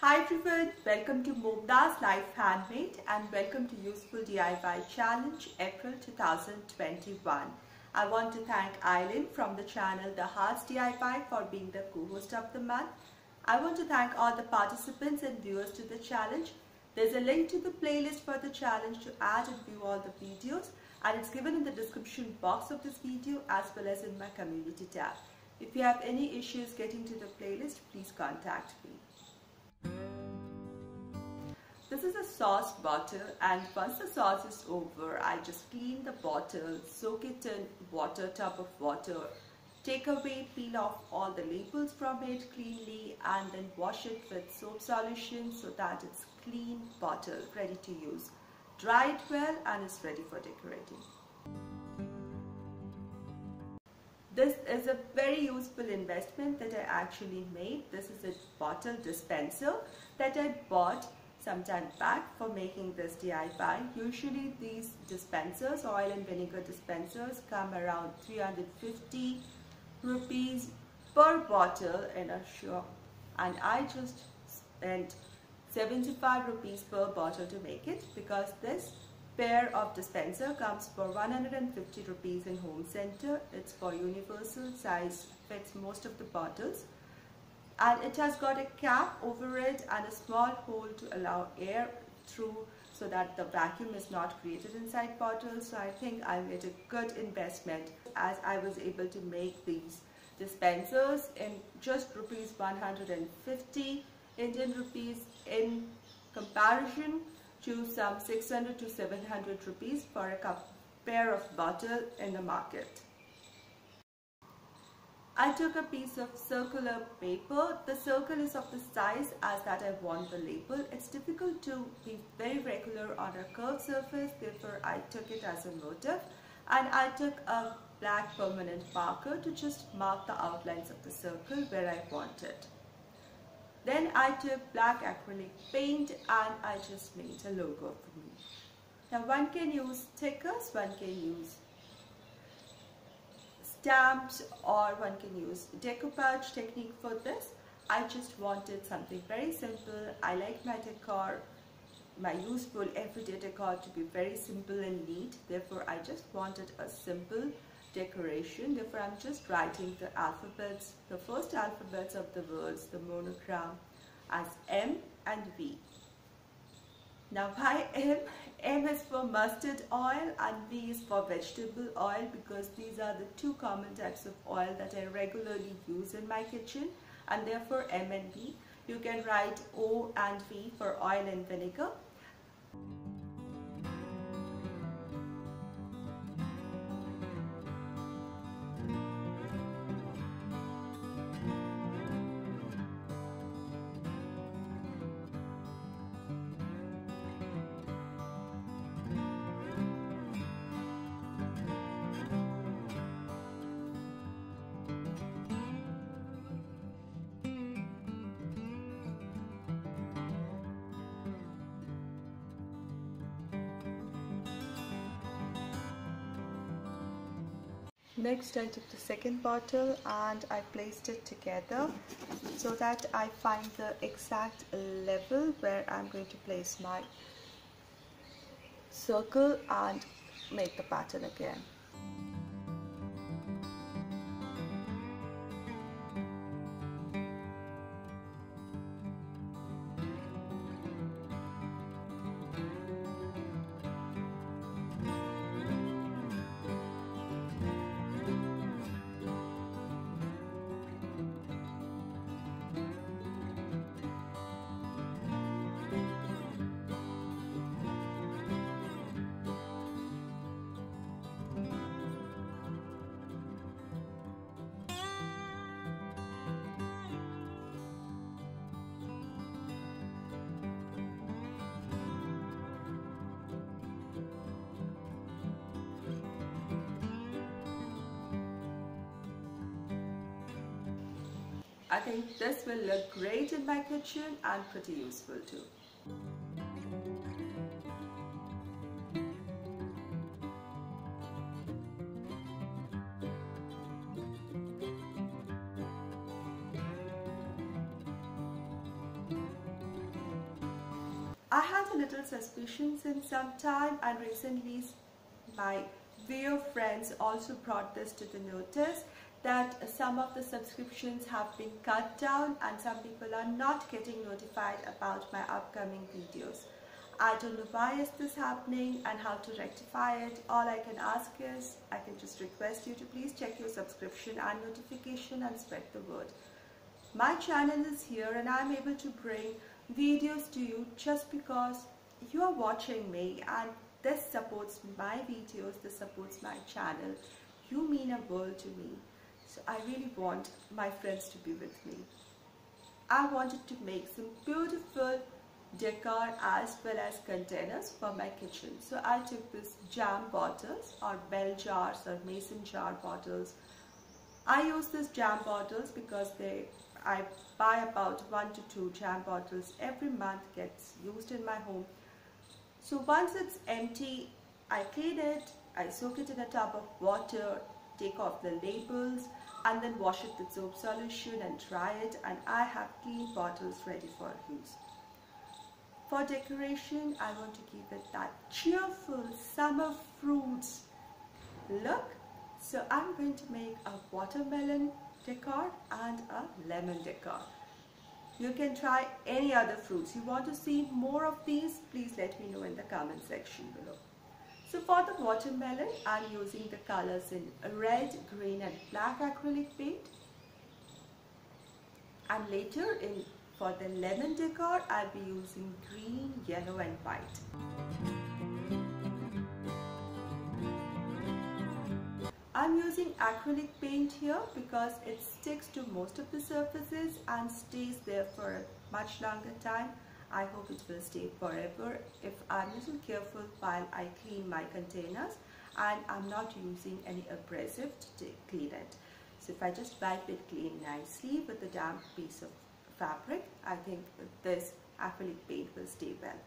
Hi everyone, welcome to MomDas Life Handmade and welcome to Useful DIY Challenge April 2021. I want to thank Eileen from the channel The Harts DIY for being the co-host of the month. I want to thank all the participants and viewers to the challenge. There's a link to the playlist for the challenge to add and view all the videos and it's given in the description box of this video as well as in my community tab. If you have any issues getting to the playlist, please contact me. This is a sauce bottle and once the sauce is over, I just clean the bottle, soak it in water, tub of water, take away, peel off all the labels from it cleanly and then wash it with soap solution so that it's clean bottle ready to use. Dry it well and it's ready for decorating. This is a very useful investment that I actually made. This is a bottle dispenser that I bought some time back for making this DIY. Usually these dispensers, oil and vinegar dispensers come around 350 rupees per bottle in a shop and I just spent 75 rupees per bottle to make it because this pair of dispenser comes for 150 rupees in home center. It's for universal size, fits most of the bottles. And it has got a cap over it and a small hole to allow air through so that the vacuum is not created inside bottles. So I think I made a good investment as I was able to make these dispensers in just rupees 150 Indian rupees in comparison to some 600 to 700 rupees for a cup, pair of bottle in the market. I took a piece of circular paper. The circle is of the size as that I want the label. It's difficult to be very regular on a curved surface, therefore I took it as a motif. And I took a black permanent marker to just mark the outlines of the circle where I want it. Then I took black acrylic paint and I just made a logo for me. Now one can use stickers, one can use stamps or one can use decoupage technique for this. I just wanted something very simple. I like my decor, my useful everyday decor to be very simple and neat. Therefore, I just wanted a simple decoration. Therefore, I'm just writing the alphabets, the first alphabets of the words, the monogram as M and V. Now why M? M is for mustard oil and V is for vegetable oil because these are the two common types of oil that I regularly use in my kitchen and therefore M and V. You can write O and V for oil and vinegar Next I took the second bottle and I placed it together so that I find the exact level where I'm going to place my circle and make the pattern again. I think this will look great in my kitchen and pretty useful too. I had a little suspicion since some time and recently my viewer friends also brought this to the notice that some of the subscriptions have been cut down and some people are not getting notified about my upcoming videos. I don't know why is this happening and how to rectify it. All I can ask is, I can just request you to please check your subscription and notification and spread the word. My channel is here and I'm able to bring videos to you just because you are watching me and this supports my videos, this supports my channel. You mean a world to me. So I really want my friends to be with me. I wanted to make some beautiful decor as well as containers for my kitchen. So I took this jam bottles or bell jars or mason jar bottles. I use these jam bottles because they I buy about one to two jam bottles every month gets used in my home. So once it's empty, I clean it, I soak it in a tub of water, take off the labels and then wash it with soap solution and dry it and I have clean bottles ready for use. For decoration, I want to give it that cheerful summer fruits look. So I'm going to make a watermelon decor and a lemon decor. You can try any other fruits. You want to see more of these? Please let me know in the comment section below. So for the watermelon, I'm using the colors in red, green and black acrylic paint. And later in for the lemon decor, I'll be using green, yellow and white. I'm using acrylic paint here because it sticks to most of the surfaces and stays there for a much longer time. I hope it will stay forever if I'm a little careful while I clean my containers and I'm not using any abrasive to clean it. So if I just wipe it clean nicely with a damp piece of fabric, I think this acrylic paint will stay well.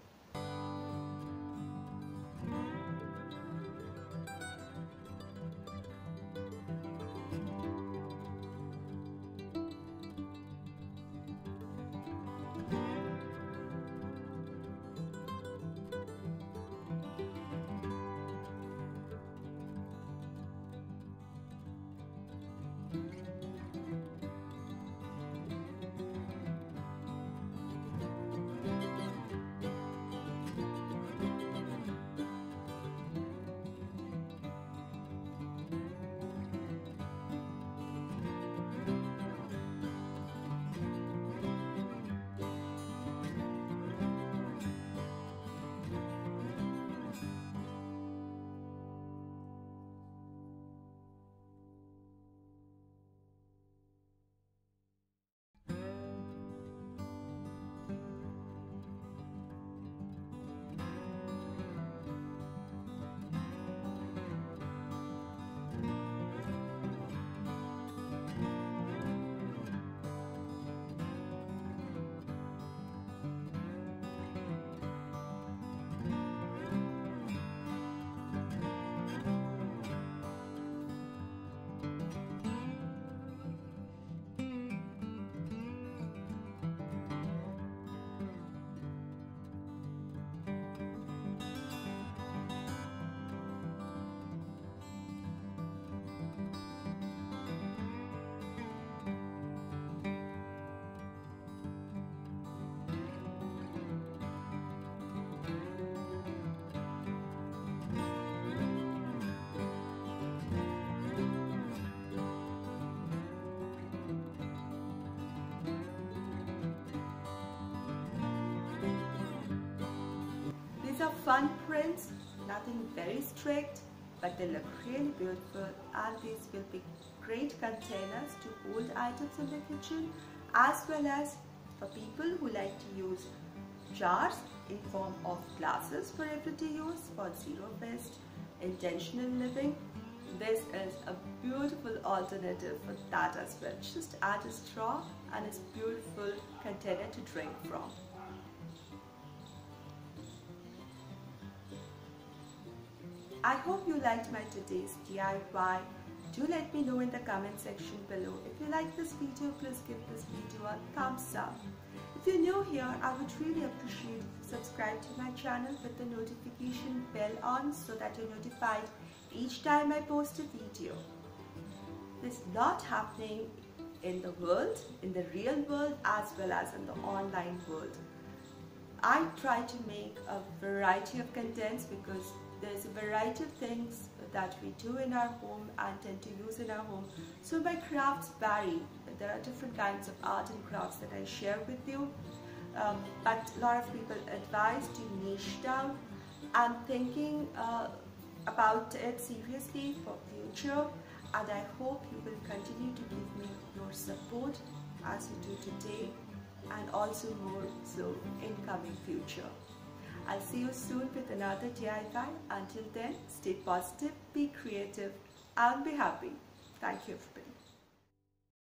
Are fun prints, nothing very strict, but they look really beautiful and these will be great containers to hold items in the kitchen as well as for people who like to use jars in form of glasses for everyday use for zero waste, intentional living. This is a beautiful alternative for that as well. Just add a straw and it's beautiful container to drink from. I hope you liked my today's DIY. Do let me know in the comment section below. If you like this video, please give this video a thumbs up. If you're new here, I would really appreciate if you subscribe to my channel with the notification bell on so that you're notified each time I post a video. There's a lot happening in the world, in the real world as well as in the online world. I try to make a variety of contents because there's a variety of things that we do in our home and tend to use in our home. So my crafts vary. There are different kinds of art and crafts that I share with you. Um, but a lot of people advise to niche down. I'm thinking uh, about it seriously for future and I hope you will continue to give me your support as you do today and also more so in coming future. I'll see you soon with another DIY. Until then, stay positive, be creative and be happy. Thank you.